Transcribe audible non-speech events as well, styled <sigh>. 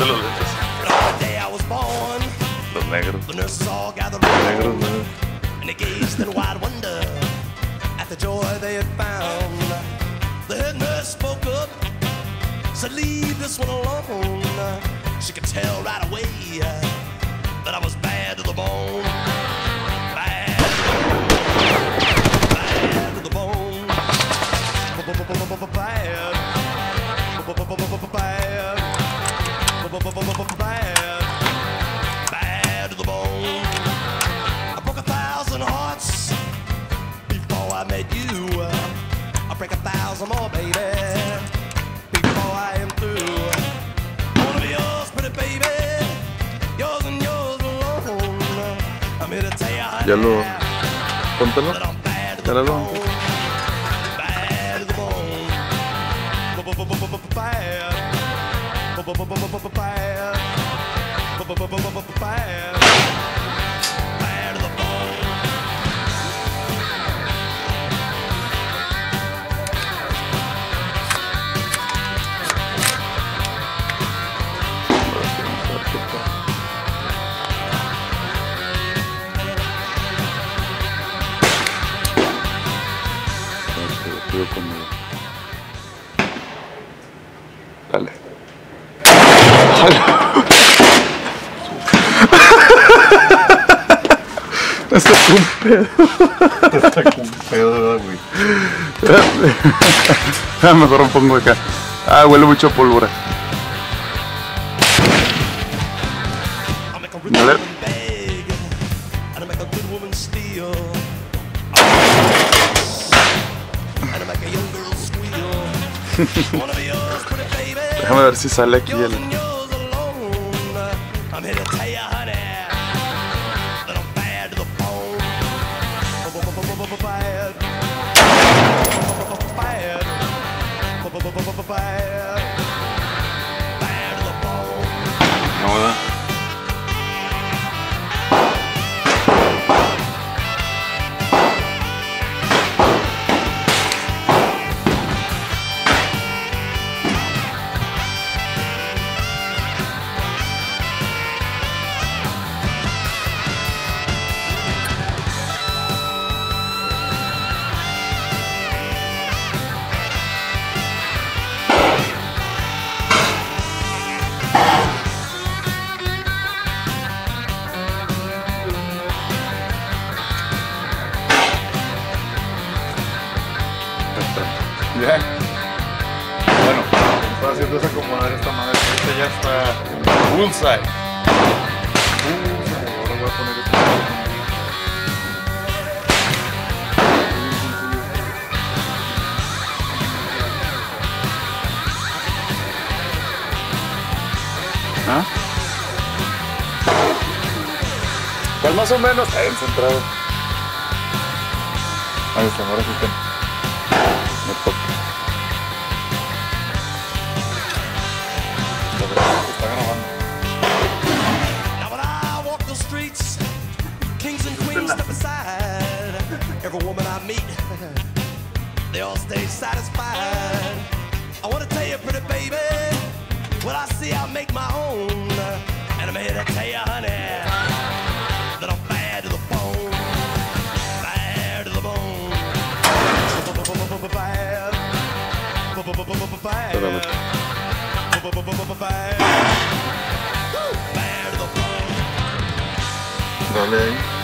Ponte los lentes. The day I was born, Los negros. the nurses all gathered negros, negros. and they gazed in wide wonder at the joy they had found. The head nurse spoke up, said, "Leave this one alone." She could tell right away that I was bad to the bone. Bad to the bone. Bad to the bone. A more, baby, before I am through. Wanna be yours, pretty baby, yours and yours alone. I'm here to tell you, honey, Ya lo. Póntelo. that I'm quedo conmigo. Dale. Me <laughs> sacó un pedo. Me sacó un pedo, güey. <laughs> ah, mejor me pongo acá. Ah, huele mucho pólvora. A. <laughs> Déjame ver si sale aquí el. Ya. Bueno, estoy haciendo es acomodar esta madre. Esta ya está bullseye. Bullseye. Ahora voy a poner esto. ¿Ah? Pues más o menos está bien centrado. Ahí está, ahora sí está. Me toca. Every woman I meet, they all stay satisfied. I wanna tell you, pretty baby, what I see I make my own. And I'm here to tell you, honey, that I'm bad to the bone. Bad to the bone. Bad. Bad. Bad to the bone. Dale ahí.